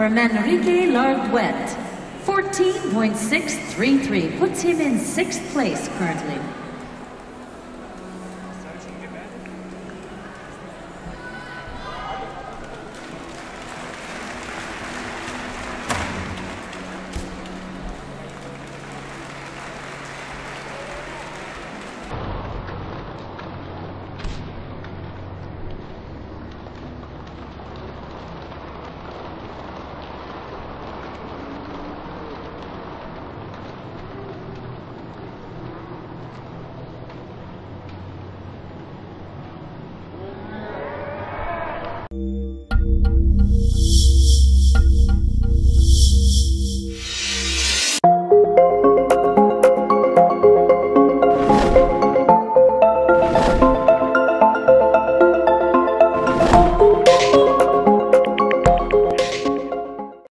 for Manrique Larduet. 14.633 puts him in sixth place currently.